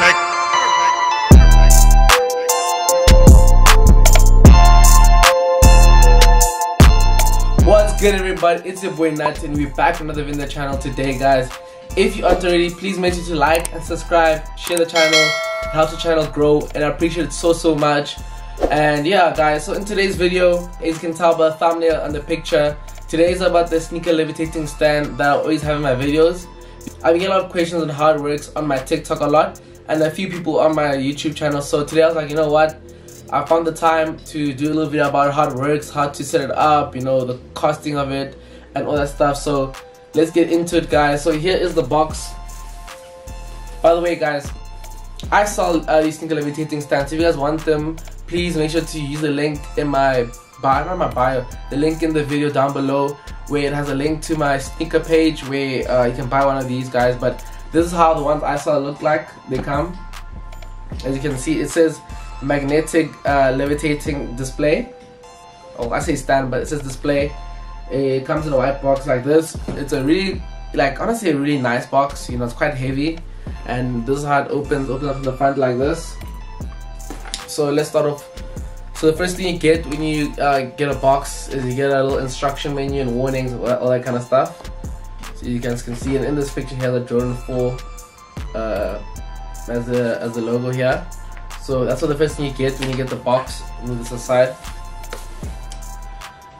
What's good everybody, it's your boy Nat and we're back with another video the channel today guys. If you aren't already, please make sure to like and subscribe, share the channel, it helps the channel grow and I appreciate it so so much. And yeah guys, so in today's video, as you can tell by the thumbnail and the picture, today is about the sneaker levitating stand that I always have in my videos. I get a lot of questions on how it works on my TikTok a lot and a few people on my YouTube channel so today I was like, you know what, I found the time to do a little video about how it works, how to set it up, you know, the costing of it and all that stuff. So let's get into it guys. So here is the box. By the way guys, I saw uh, these sneaker levitating stands. If you guys want them, please make sure to use the link in my bio, not my bio, the link in the video down below where it has a link to my sneaker page where uh, you can buy one of these guys. But this is how the ones I saw look like. They come. As you can see, it says magnetic uh, levitating display. Oh, I say stand, but it says display. It comes in a white box like this. It's a really, like, honestly, a really nice box. You know, it's quite heavy. And this is how it opens. Opens up in the front like this. So let's start off. So the first thing you get when you uh, get a box is you get a little instruction menu and warnings, all that kind of stuff. So you guys can see, and in this picture here, the Jordan 4 uh, as the as the logo here. So that's what the first thing you get when you get the box. Move this aside.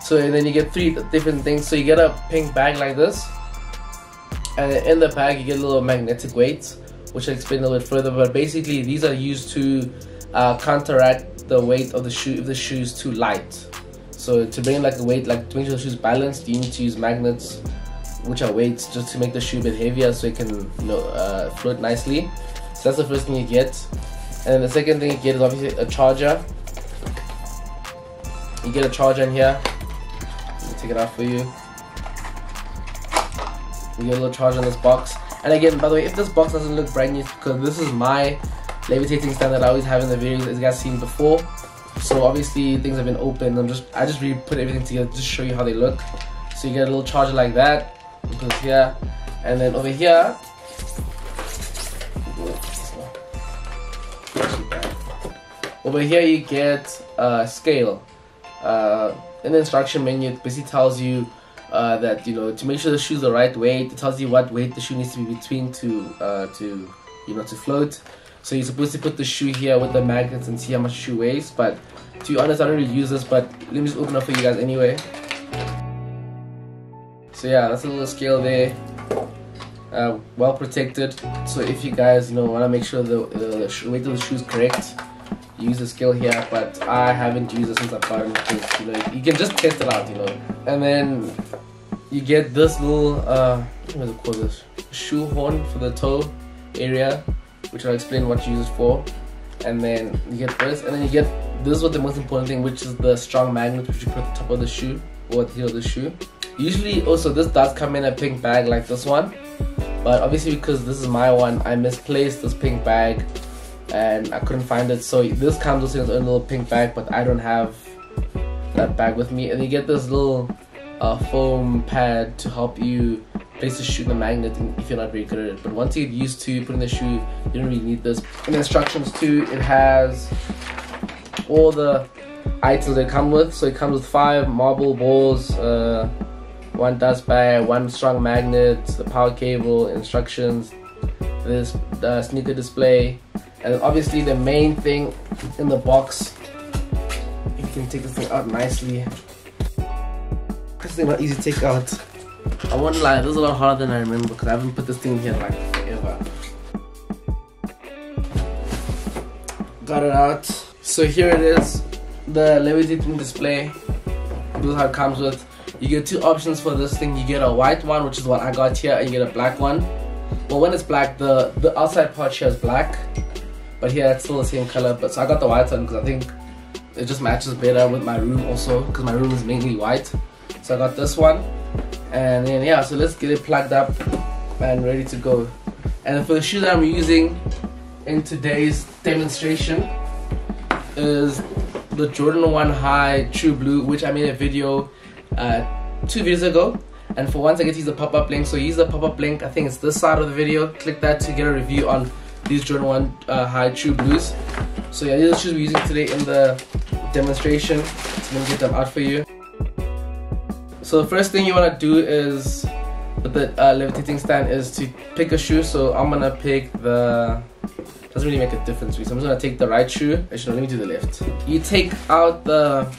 So and then you get three different things. So you get a pink bag like this, and in the bag you get a little magnetic weights, which I'll explain a little bit further. But basically, these are used to uh, counteract the weight of the shoe if the shoe is too light. So to bring like the weight, like to make sure the shoe is balanced, you need to use magnets, which are weights, just to make the shoe a bit heavier so it can uh, float nicely. So that's the first thing you get. And the second thing you get is obviously a charger. You get a charger in here. Let me take it out for you. You get a little charger in this box. And again, by the way, if this box doesn't look brand new, it's because this is my levitating stand that I always have in the videos, as you guys seen before. So obviously things have been opened. I'm just I just really put everything together to show you how they look. So you get a little charger like that. It goes here, and then over here Over here you get a scale. Uh, in the instruction menu, it basically tells you uh, that you know to make sure the shoe's the right weight. It tells you what weight the shoe needs to be between to uh, to you know to float. So you're supposed to put the shoe here with the magnets and see how much shoe weighs. But to be honest, I don't really use this. But let me just open up for you guys anyway. So yeah, that's a little scale there. Uh, well protected. So if you guys you know want to make sure the, the weight of the shoe is correct, use the scale here, but I haven't used it since I bought it because you know you can just test it out, you know. And then you get this little uh what do you call this? Shoe horn for the toe area, which I'll explain what you use it for. And then you get this, and then you get this is what the most important thing, which is the strong magnet which you put at the top of the shoe or the the shoe. Usually also this does come in a pink bag like this one. But obviously because this is my one, I misplaced this pink bag and I couldn't find it. So this comes with its own little pink bag, but I don't have that bag with me. And you get this little uh, foam pad to help you place the shoe in the magnet if you're not very good at it. But once you get used to putting the shoe, you don't really need this. In instructions too, it has all the items they come with. So it comes with five marble balls, uh, one dust bag, one strong magnet, the power cable, instructions, this uh, sneaker display, and obviously the main thing in the box you can take this thing out nicely. This thing not easy to take out. I won't lie this is a lot harder than I remember because I haven't put this thing here like forever. Got it out. So here it is the levitating display this is how it comes with you get two options for this thing you get a white one which is what I got here and you get a black one well when it's black the the outside part here is black but here it's still the same color. But so I got the white one because I think it just matches better with my room also because my room is mainly white. So I got this one. And then yeah, so let's get it plugged up and ready to go. And for the shoe that I'm using in today's demonstration is the Jordan 1 High True Blue, which I made a video uh, two videos ago. And for once I get to use the pop-up link, so use the pop-up link, I think it's this side of the video. Click that to get a review on these Jordan 1 uh, High True Blues. So yeah, these are the shoes we're using today in the demonstration. So let me get them out for you. So the first thing you want to do is the uh, levitating stand is to pick a shoe. So I'm gonna pick the doesn't really make a difference. So I'm just gonna take the right shoe. Actually, no, let me do the left. You take out the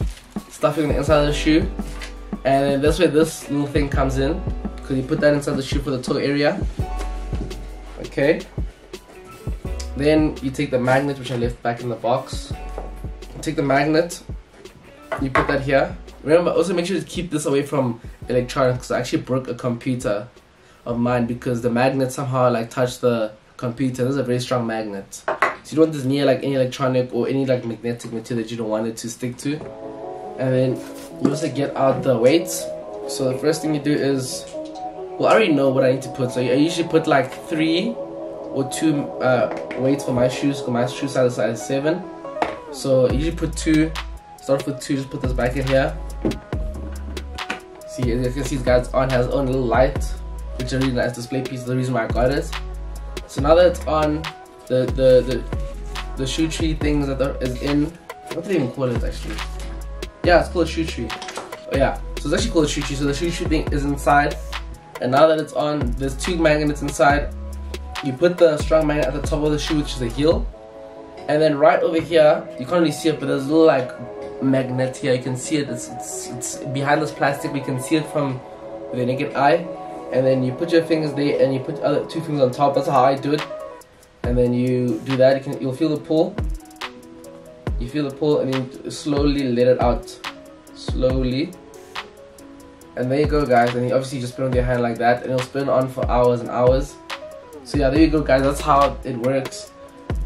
stuffing on the inside of the shoe, and then this way this little thing comes in because you put that inside the shoe for the toe area. Okay. Then you take the magnet which I left back in the box. You take the magnet, you put that here. Remember, also make sure to keep this away from electronics I actually broke a computer of mine because the magnet somehow like touched the computer. This is a very strong magnet. So you don't want this near like any electronic or any like magnetic material that you don't want it to stick to. And then you also get out the weights. So the first thing you do is, well I already know what I need to put. So I usually put like three or two uh, weights for my shoes because my shoe size is size 7. So usually put two, start with two, just put this back in here. See, as you can see, guy's on has own little light, which is a really nice display piece. The reason why I got it. So now that it's on, the the the, the shoe tree things that is in. What do they even call it actually? Yeah, it's called shoe tree. Oh yeah, so it's actually called shoe tree. So the shoe tree thing is inside, and now that it's on, there's two magnets inside. You put the strong magnet at the top of the shoe, which is the heel, and then right over here, you can't really see it, but there's a little like magnet here. You can see it. It's, it's, it's behind this plastic. We can see it from the naked eye. And then you put your fingers there, and you put other two fingers on top. That's how I do it. And then you do that. You can you'll feel the pull. You feel the pull, and you slowly let it out. Slowly. And there you go, guys. And you obviously just put on your hand like that, and it'll spin on for hours and hours. So yeah, there you go, guys. That's how it works.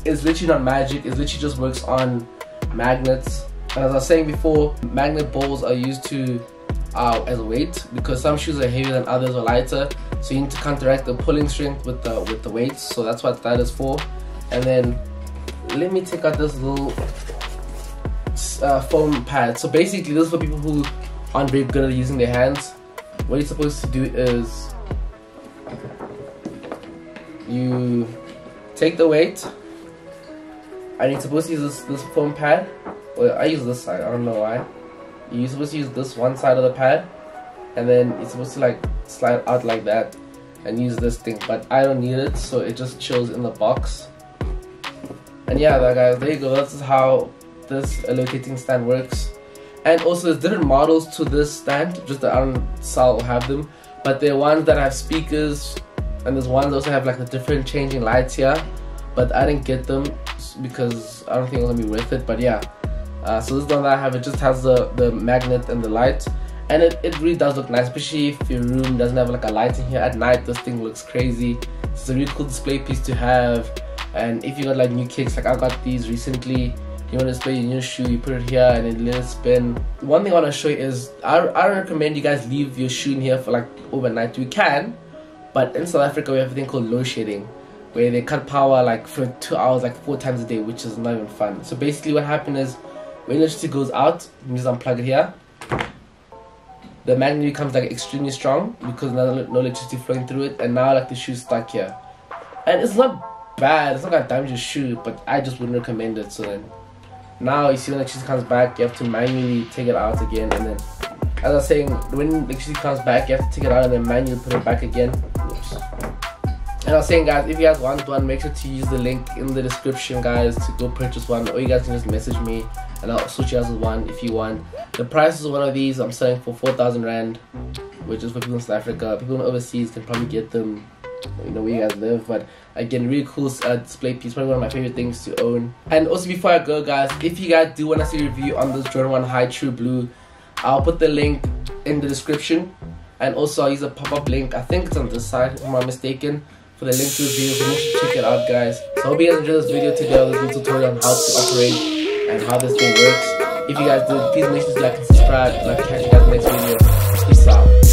It's literally not magic. It literally just works on magnets as I was saying before, magnet balls are used to uh, as a weight because some shoes are heavier than others or lighter. So you need to counteract the pulling strength with the with the weights. So that's what that is for. And then let me take out this little uh, foam pad. So basically, this is for people who aren't very good at using their hands. What you're supposed to do is you take the weight and you're supposed to use this, this foam pad well, I use this side. I don't know why. You're supposed to use this one side of the pad, and then it's supposed to like slide out like that, and use this thing. But I don't need it, so it just chills in the box. And yeah, that guys, there you go. This is how this locating stand works. And also, there's different models to this stand. Just that I don't sell or have them, but there are ones that have speakers, and there's ones that also have like the different changing lights here. But I didn't get them because I don't think it's gonna be worth it. But yeah. Uh, so this one that I have, it just has the, the magnet and the light. And it, it really does look nice, especially if your room doesn't have like a light in here at night. This thing looks crazy. It's a really cool display piece to have. And if you got like new kicks, like I got these recently, you want to display your new shoe, you put it here and it let it spin. One thing I want to show you is I, I recommend you guys leave your shoe in here for like overnight. You can, but in South Africa we have a thing called load shedding where they cut power like for two hours, like four times a day, which is not even fun. So basically what happened is when electricity goes out, you just unplug it here. The magnet becomes like extremely strong because no, no electricity flowing through it, and now like the shoe's stuck here. And it's not bad, it's not gonna damage your shoe, but I just wouldn't recommend it. So then, now you see when electricity comes back, you have to manually take it out again, and then, as I was saying, when electricity comes back, you have to take it out and then manually put it back again. Oops. And I was saying, guys, if you guys want one, make sure to use the link in the description, guys, to go purchase one. Or you guys can just message me and I'll switch you guys with one if you want. The price of one of these I'm selling for 4,000 Rand, which is for people in South Africa. People overseas can probably get them, you know, where you guys live. But again, really cool uh, display piece, probably one of my favorite things to own. And also, before I go, guys, if you guys do want to see a review on this Jordan 1 High True Blue, I'll put the link in the description. And also, I'll use a pop up link. I think it's on this side, if I'm not mistaken for the link to the video so you should check it out guys. So I hope you guys enjoyed this video today this little tutorial on how to operate and how this thing works. If you guys did please make sure to like and subscribe and i'll catch you guys in the next video